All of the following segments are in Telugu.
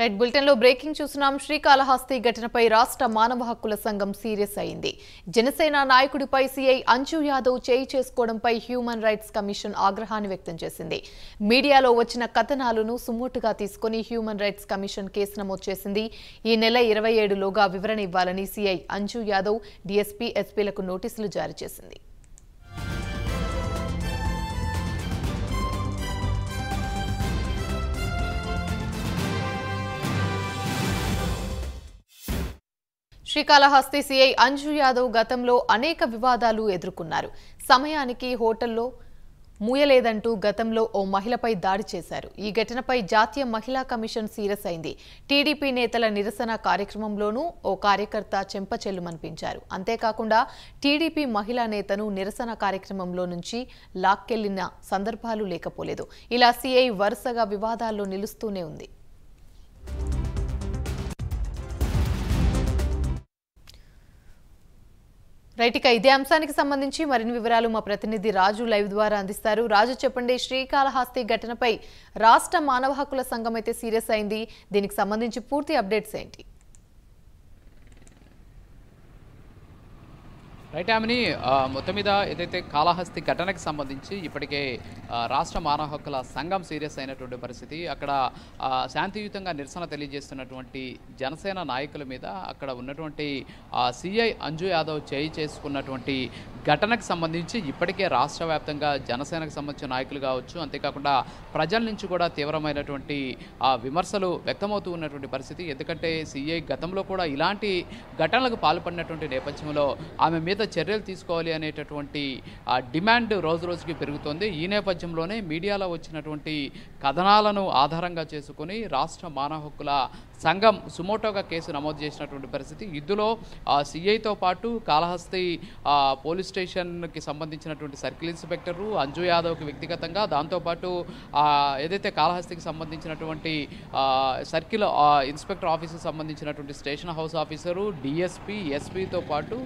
రైట్ బులెటిన్లో బ్రేకింగ్ చూస్తున్నాం. శ్రీకాళహస్తి ఘటనపై రాష్ట్ర మానవ హక్కుల సంఘం సీరియస్ అయింది. జనసేన నాయకుడిపై సీఐ అంజు యాదవ్ చేయి చేసుకోవడంపై హ్యూమన్ రైట్స్ కమిషన్ ఆగ్రహాన్ని వ్యక్తం చేసింది. మీడియాలో వచ్చిన కథనాలను సుమోటుగా తీసుకుని హ్యూమన్ రైట్స్ కమిషన్ కేసు నమోదు చేసింది. ఈ నెల ఇరవై ఏడులోగా వివరణ ఇవ్వాలని సీఐ అంజు యాదవ్ డీఎస్పీ ఎస్పీలకు నోటీసులు జారీ చేసింది. శ్రీకాళహస్తి సీఐ అంజు యాదవ్ గతంలో అనేక వివాదాలు ఎదుర్కొన్నారు. సమయానికి హోటల్లో మూయలేదంటూ గతంలో ఓ మహిళపై దాడి చేశారు. ఈ ఘటనపై జాతీయ మహిళా కమిషన్ సీరియస్ అయింది. టీడీపీ నేతల నిరసన కార్యక్రమంలోనూ ఓ కార్యకర్త చెంపచెల్లుమనిపించారు అంతేకాకుండా టీడీపీ మహిళా నేతను నిరసన కార్యక్రమంలో నుంచి లాక్కెళ్ళిన సందర్భాలు లేకపోలేదు. ఇలా సీఐ వరుసగా వివాదాల్లో నిలుస్తూనే ఉంది. రైట్ ఇక ఇదే అంశానికి సంబంధించి మరిన్ని వివరాలు మా ప్రతినిధి రాజు లైవ్ ద్వారా అందిస్తారు. రాజు చెప్పండి శ్రీకాళహస్తి ఘటనపై రాష్ట్ర మానవ హక్కుల సంఘం అయితే సీరియస్ అయింది. దీనికి సంబంధించి పూర్తి అప్డేట్స్ ఏంటి? రైట్ ఆమెని మొత్తం మీద ఏదైతే కాళహస్తి ఘటనకు సంబంధించి ఇప్పటికే రాష్ట్ర మానవ హక్కుల సంఘం సీరియస్ అయినటువంటి పరిస్థితి అక్కడ శాంతియుతంగా నిరసన తెలియజేస్తున్నటువంటి జనసేన నాయకుల మీద అక్కడ ఉన్నటువంటి సిఐ అంజు యాదవ్ చేయి చేసుకున్నటువంటి ఘటనకు సంబంధించి ఇప్పటికే రాష్ట్ర వ్యాప్తంగా జనసేనకు సంబంధించిన నాయకులు కావచ్చు అంతేకాకుండా ప్రజల నుంచి కూడా తీవ్రమైనటువంటి ఆ, విమర్శలు వ్యక్తమవుతూ ఉన్నటువంటి పరిస్థితి. ఎందుకంటే సిఐ గతంలో కూడా ఇలాంటి ఘటనలకు పాల్పడినటువంటి నేపథ్యంలో ఆమె మీద చర్యలు తీసుకోవాలి అనేటటువంటి ఆ, డిమాండ్ రోజు రోజుకి పెరుగుతోంది. ఈ నేపథ్యంలోనే మీడియాలో వచ్చినటువంటి కథనాలను ఆధారంగా చేసుకుని రాష్ట్ర మానవ హక్కుల సంఘం సుమోటోగా కేసు నమోదు చేసినటువంటి పరిస్థితి. ఇందులో సిఐతో పాటు కాళహస్తి పోలీస్ స్టేషన్కి సంబంధించినటువంటి సర్కిల్ ఇన్స్పెక్టరు అంజు యాదవ్కి వ్యక్తిగతంగా దాంతోపాటు ఏదైతే కాళహస్తికి సంబంధించినటువంటి సర్కిల్ ఇన్స్పెక్టర్ ఆఫీస్కి సంబంధించినటువంటి స్టేషన్ హౌస్ ఆఫీసరు డిఎస్పి ఎస్పీతో పాటు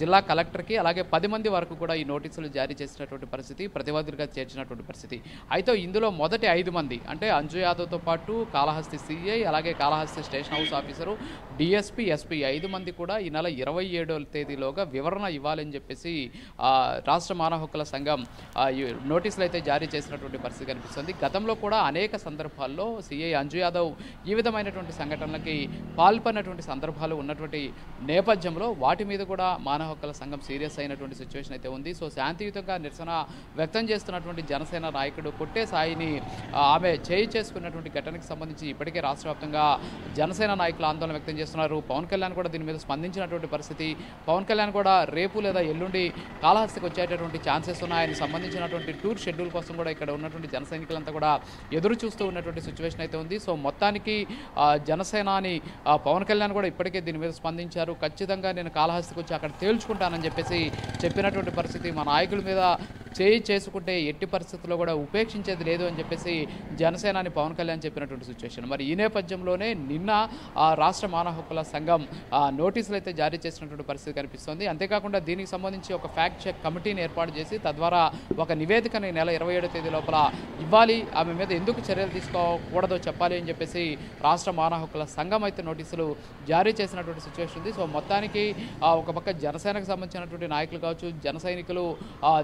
జిల్లా కలెక్టర్కి అలాగే పది మంది వరకు కూడా ఈ నోటీసులు జారీ చేసినటువంటి పరిస్థితి ప్రతివాదులుగా చేర్చినటువంటి పరిస్థితి. అయితే ఇందులో మొదటి ఐదు మంది అంటే అంజు యాదవ్తో పాటు కాళహస్తి సిఐ అలాగే Kalahasti station house officer DSP SP ఐదు మంది కూడా ఈ నెల ఇరవై ఏడో తేదీలోగా వివరణ ఇవ్వాలని చెప్పేసి రాష్ట్ర మానవ హక్కుల సంఘం నోటీసులు అయితే జారీ చేసినటువంటి పరిస్థితి కనిపిస్తుంది. గతంలో కూడా అనేక సందర్భాల్లో సిఐ అంజు యాదవ్ ఈ విధమైనటువంటి సంఘటనలకి పాల్పడినటువంటి సందర్భాలు ఉన్నటువంటి నేపథ్యంలో వాటి మీద కూడా మానవ హక్కుల సంఘం సీరియస్ అయినటువంటి సిచ్యువేషన్ అయితే ఉంది. సో శాంతియుతంగా నిరసన వ్యక్తం చేస్తున్నటువంటి జనసేన నాయకుడు కొట్టే సాయిని ఆమె చేయి చేసుకున్నటువంటి ఘటనకు సంబంధించి ఇప్పటికే రాష్ట్ర వ్యాప్తంగా జనసేన నాయకులు ఆందోళన వ్యక్తం చేస్తున్నారు. పవన్ కళ్యాణ్ కూడా దీని మీద స్పందించినటువంటి పరిస్థితి. పవన్ కళ్యాణ్ కూడా రేపు లేదా ఎల్లుండి కాళహస్తికి వచ్చేటటువంటి ఛాన్సెస్ ఉన్నాయి ఆయన సంబంధించినటువంటి టూర్ షెడ్యూల్ కోసం కూడా ఇక్కడ ఉన్నటువంటి జన సైనికులంతా కూడా ఎదురు చూస్తూ ఉన్నటువంటి సిచ్యువేషన్ అయితే ఉంది. సో మొత్తానికి జనసేనాని పవన్ కళ్యాణ్ కూడా ఇప్పటికే దీని మీద స్పందించారు. ఖచ్చితంగా నేను కాళహస్తికి వచ్చి అక్కడ తేల్చుకుంటానని చెప్పేసి చెప్పినటువంటి పరిస్థితి మా నాయకుల మీద చేయి చేసుకుంటే ఎట్టి పరిస్థితుల్లో కూడా ఉపేక్షించేది లేదు అని చెప్పేసి జనసేనాని పవన్ కళ్యాణ్ చెప్పినటువంటి సిచ్యువేషన్ మరి ఈ నేపథ్యంలోనే నిన్న ఆ, రాష్ట్ర మానవ హక్కుల సంఘం నోటీసులు అయితే జారీ చేసినటువంటి పరిస్థితి కనిపిస్తోంది. అంతేకాకుండా దీనికి సంబంధించి ఒక ఫ్యాక్ట్ చెక్ కమిటీని ఏర్పాటు చేసి తద్వారా ఒక నివేదికని నెల ఇరవై ఏడో తేదీ లోపల ఇవ్వాలి. ఆమె మీద ఎందుకు చర్యలు తీసుకోకూడదో చెప్పాలి అని చెప్పేసి రాష్ట్ర మానవ హక్కుల సంఘం అయితే నోటీసులు జారీ చేసినటువంటి సిచ్యువేషన్ ఉంది. సో మొత్తానికి ఒక పక్క జనసేనకు సంబంధించినటువంటి నాయకులు కావచ్చు జన సైనికులు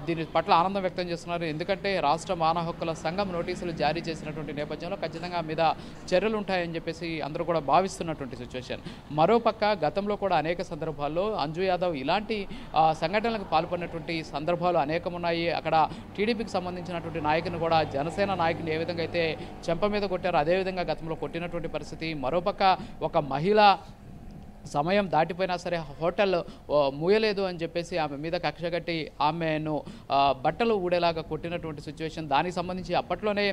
దీని పట్ల ఆనందం వ్యక్తం చేస్తున్నారు. ఎందుకంటే రాష్ట్ర మానవ హక్కుల సంఘం నోటీసులు జారీ చేసినటువంటి నేపథ్యంలో ఖచ్చితంగా మీద చర్యలు ఉంటాయని చెప్పేసి అందరూ కూడా భావిస్తున్నటువంటి సిచ్యువేషన్ మరోపక్క గతంలో కూడా అనేక సందర్భాల్లో అంజు యాదవ్ ఇలాంటి సంఘటనలకు పాల్పడినటువంటి సందర్భాలు అనేకం ఉన్నాయి అక్కడ టీడీపీకి సంబంధించినటువంటి నాయకుని కూడా జనసేన నాయకుని ఏ విధంగా అయితే చెంప మీద కొట్టారో అదేవిధంగా గతంలో కొట్టినటువంటి పరిస్థితి. మరోపక్క ఒక మహిళ సమయం దాటిపోయినా సరే హోటల్ మూయలేదు అని చెప్పేసి ఆమె మీద కక్ష కట్టి ఆమెను బట్టలు ఊడేలాగా కొట్టినటువంటి సిచ్యువేషన్ దానికి సంబంధించి అప్పట్లోనే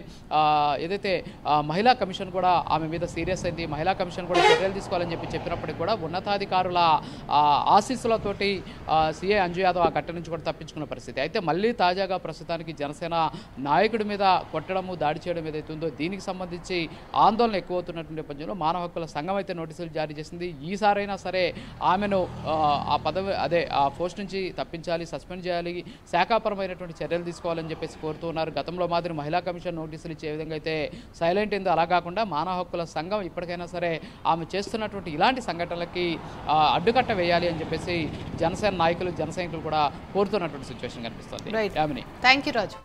ఏదైతే మహిళా కమిషన్ కూడా ఆమె మీద సీరియస్ అయింది. మహిళా కమిషన్ కూడా చర్యలు తీసుకోవాలని చెప్పి చెప్పినప్పటికీ కూడా ఉన్నతాధికారుల ఆశీస్సులతోటి సీఏ అంజు యాదవ్ ఆ ఘటన నుంచి కూడా తప్పించుకున్న పరిస్థితి. అయితే మళ్ళీ తాజాగా ప్రస్తుతానికి జనసేన నాయకుడి మీద కొట్టడము దాడి చేయడం ఏదైతుందో ఉందో దీనికి సంబంధించి ఆందోళన ఎక్కువవుతున్నటువంటి నేపథ్యంలో మానవ హక్కుల సంఘం అయితే నోటీసులు జారీ చేసింది. ఈసారి ఎలాగైనా సరే ఆమెను ఆ, పదవి అదే ఆ పోస్ట్ నుంచి తప్పించాలి సస్పెండ్ చేయాలి శాఖాపరమైనటువంటి చర్యలు తీసుకోవాలని చెప్పేసి కోరుతూ ఉన్నారు. గతంలో మాదిరి మహిళా కమిషన్ నోటీసులు ఇచ్చే విధంగా అయితే సైలెంట్ ఏందో అలా కాకుండా మానవ హక్కుల సంఘం ఇప్పటికైనా సరే ఆమె చేస్తున్నటువంటి ఇలాంటి సంఘటనలకి అడ్డుకట్ట వేయాలి అని చెప్పేసి జనసేన నాయకులు జన సైనికులు కూడా కోరుతున్నటువంటి సిచ్యువేషన్ కనిపిస్తుంది. Thank you Raju